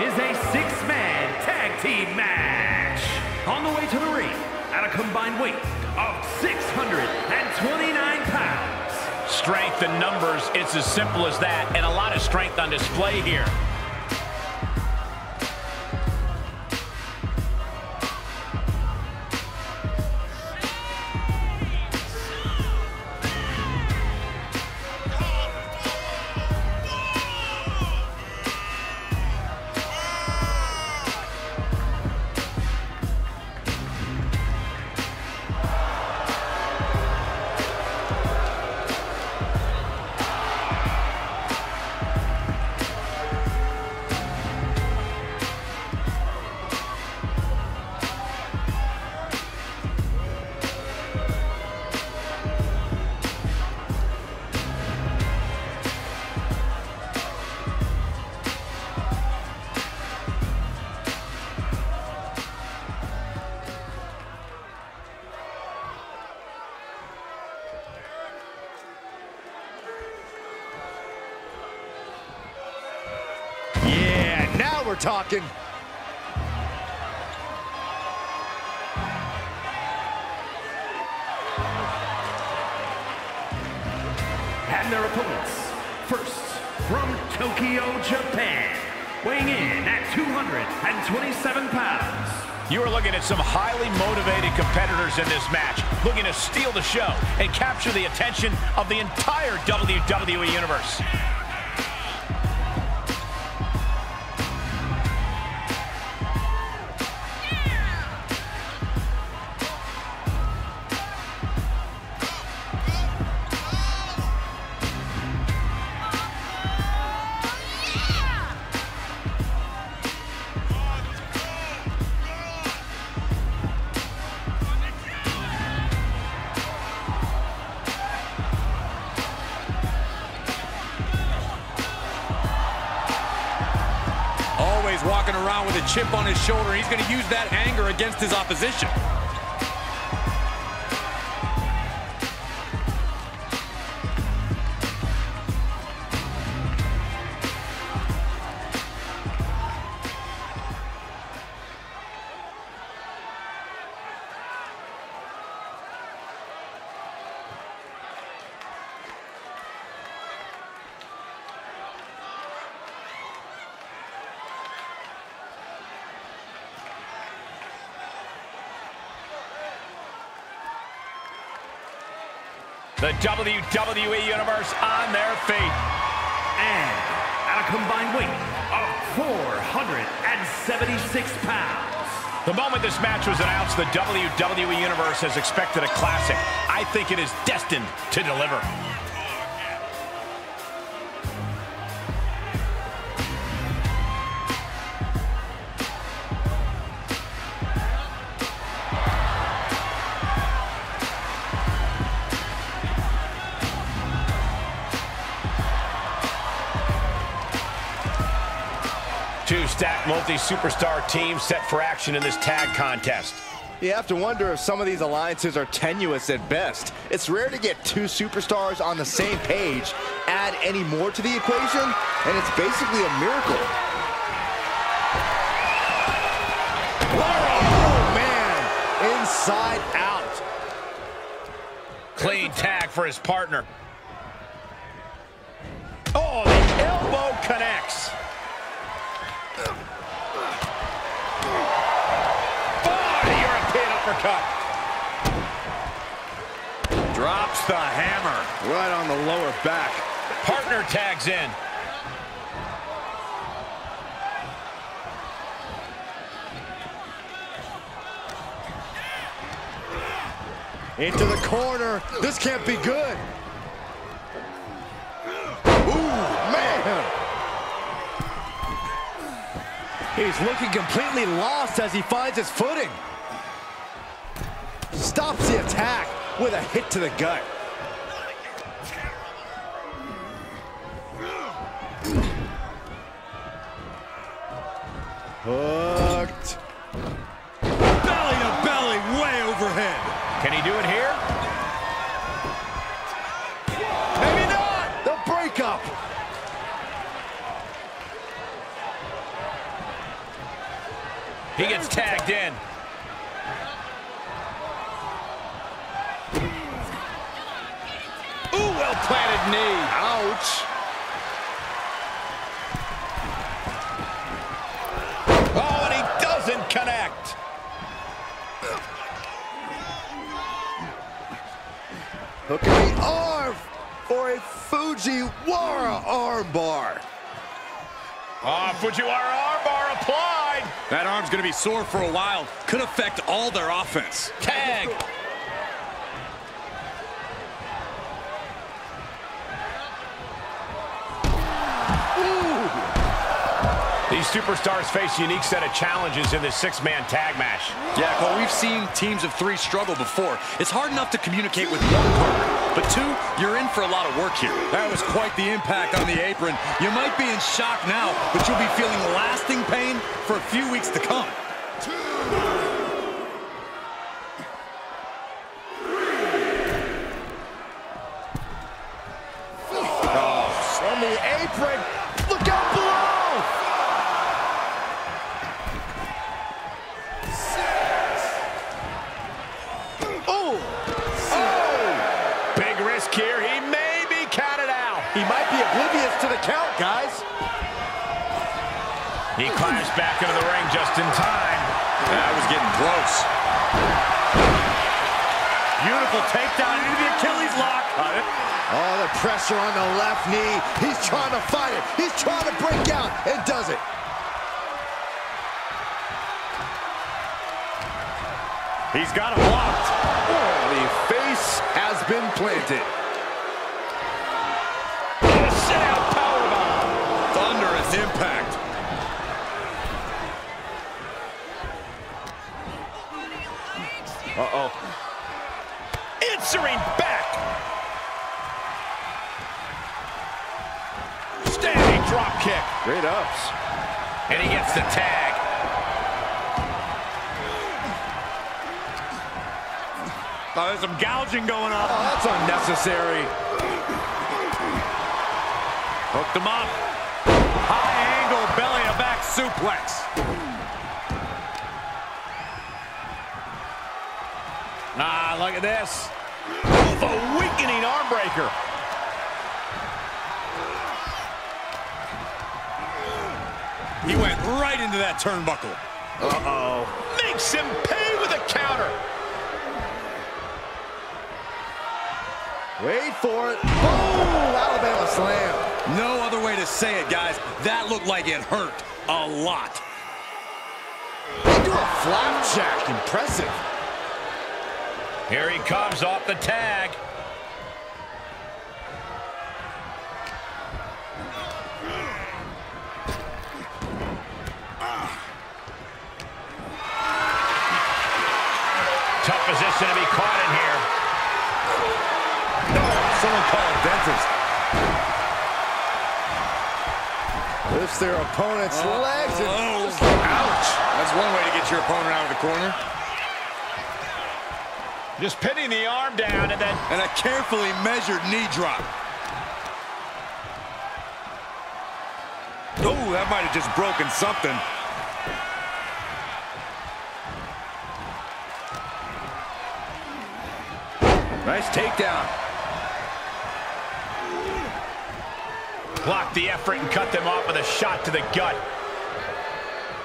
is a six-man tag team match. On the way to the ring, at a combined weight of 629 pounds. Strength in numbers, it's as simple as that, and a lot of strength on display here. Talking. And their opponents, first from Tokyo, Japan, weighing in at 227 pounds. You are looking at some highly motivated competitors in this match, looking to steal the show and capture the attention of the entire WWE Universe. Chip on his shoulder. He's going to use that anger against his opposition. The WWE Universe on their feet. And at a combined weight of 476 pounds. The moment this match was announced, the WWE Universe has expected a classic. I think it is destined to deliver. Stacked multi-superstar teams set for action in this tag contest. You have to wonder if some of these alliances are tenuous at best. It's rare to get two superstars on the same page, add any more to the equation, and it's basically a miracle. Oh, man! Inside out. Clean tag for his partner. Oh, the elbow connects. Oh, the European uppercut. Drops the hammer. Right on the lower back. Partner tags in. Into the corner. This can't be good. Ooh, man! He's looking completely lost as he finds his footing. Stops the attack with a hit to the gut. Hooked. Belly to belly, way overhead. Can he do it here? Maybe not. The breakup. knee. Ouch. Oh, and he doesn't connect. Hooking the arm for a Fujiwara armbar. Oh, Fujiwara armbar applied. That arm's going to be sore for a while. Could affect all their offense. Tag. These superstars face a unique set of challenges in this six-man tag match. Yeah, Cole, we've seen teams of three struggle before. It's hard enough to communicate with one partner, but two, you're in for a lot of work here. That was quite the impact on the apron. You might be in shock now, but you'll be feeling lasting pain for a few weeks to come. On oh, the apron. Look out below. Oh. Oh. Big risk here. He may be counted out. He might be oblivious to the count, guys. He climbs back into the ring just in time. That was getting close. Beautiful takedown into the Achilles lock. Oh, the pressure on the left knee. He's trying to fight it. He's trying to break out and does it. He's got him locked. Oh, the face has been planted. The tag. Oh, there's some gouging going on. Oh, that's unnecessary. Hooked him up. High angle belly to back suplex. Ah, look at this. The weakening arm breaker. He went right into that turnbuckle. Uh-oh. Makes him pay with a counter. Wait for it. Boom! Alabama slam. No other way to say it, guys. That looked like it hurt a lot. Into a flapjack. Impressive. Here he comes off the tag. Tough position to be caught in here. No, Someone call a dentist. Lifts their opponent's oh. legs and Oh, just- ouch. That's one way to get your opponent out of the corner. Just pinning the arm down and then And a carefully measured knee drop. Oh, that might have just broken something. Nice takedown. blocked the effort and cut them off with a shot to the gut.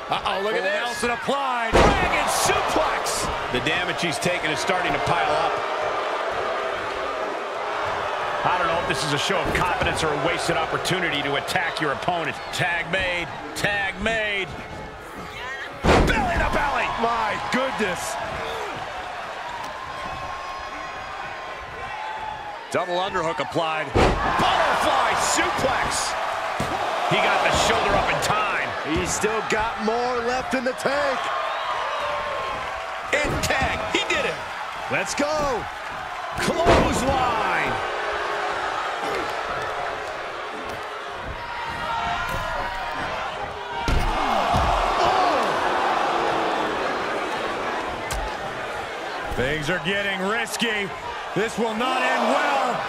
Uh-oh, look at this. Nelson applied. Dragon suplex. The damage he's taken is starting to pile up. I don't know if this is a show of confidence or a wasted opportunity to attack your opponent. Tag made. Tag made. Belly to belly. My goodness. Double underhook applied. Butterfly suplex. He got the shoulder up in time. He's still got more left in the tank. And tag. He did it. Let's go. Clothesline. Things are getting risky. This will not end well.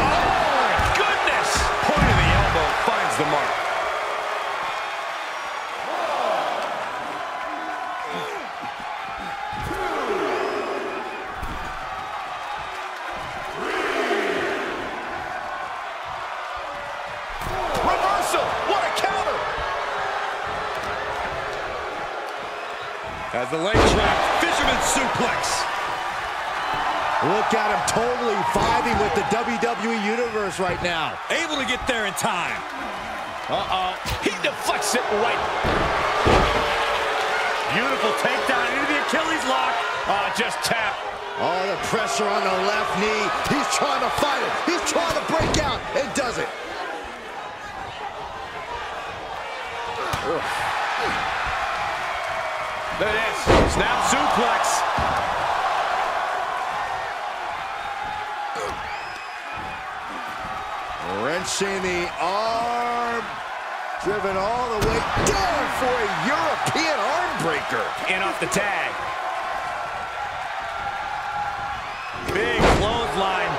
Oh, goodness. Point of the elbow finds the mark. Right now. Able to get there in time. Uh-oh. He deflects it right. Beautiful takedown into the Achilles lock. Uh, just tap. Oh, the pressure on the left knee. He's trying to fight it. He's trying to break out and does it. There it is. Snap suplex. Wrenching the arm. Driven all the way down for a European arm breaker. In off the tag. Big clothesline.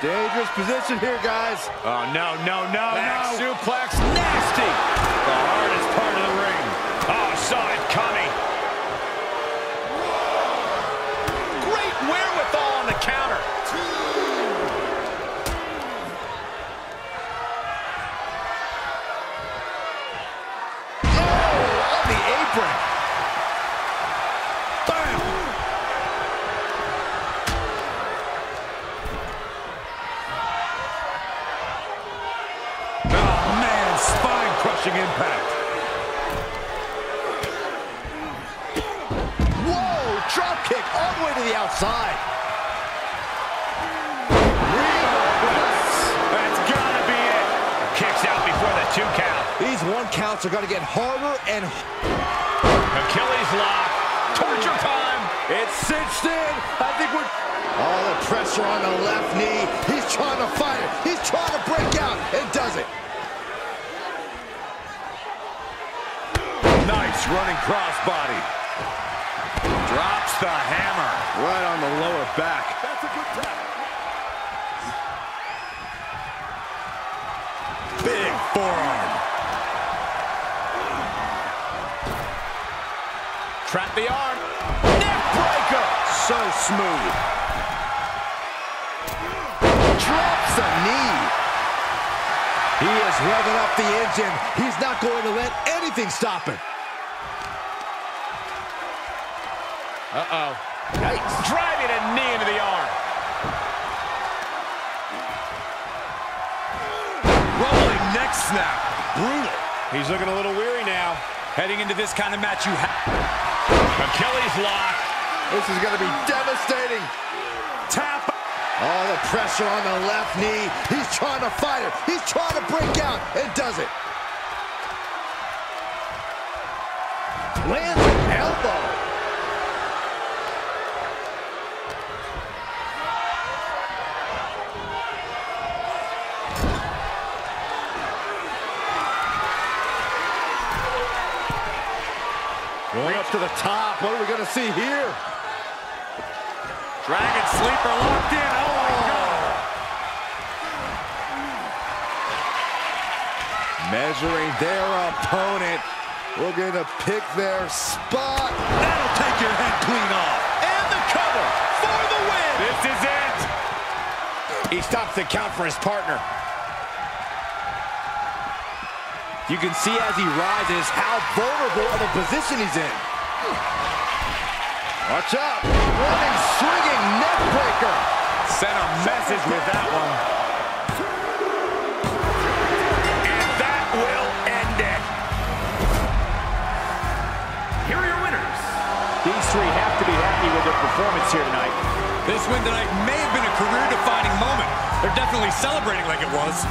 Dangerous position here, guys. Oh, no, no, no, Back no. suplex. Nasty. The hardest part out two count. These one counts are going to get harder and Achilles lock. Torture time. It's cinched in. I think we're... All the pressure on the left knee. He's trying to fight it. He's trying to break out and does it. Nice running crossbody. Drops the hammer. Right on the lower back. That's a good tap. Forearm. Trap the arm. Neck breaker. So smooth. Drops the knee. He is revving up the engine. He's not going to let anything stop him. Uh-oh. Yikes. Driving a knee into the arm. Neck snap. Brutal. He's looking a little weary now. Heading into this kind of match, you have... Achilles lock. This is going to be devastating. Tap. All the pressure on the left knee. He's trying to fight it. He's trying to break out and does it. Lands an elbow. Going up to the top. What are we going to see here? Dragon sleeper locked in. Oh, my God. Measuring their opponent. We're going to pick their spot. That'll take your head clean off. And the cover for the win. This is it. He stops the count for his partner. You can see as he rises how vulnerable of a position he's in. Watch out. Running, swinging neck breaker. Sent a message with that one. And that will end it. Here are your winners. These three have to be happy with their performance here tonight. This win tonight may have been a career-defining moment. They're definitely celebrating like it was.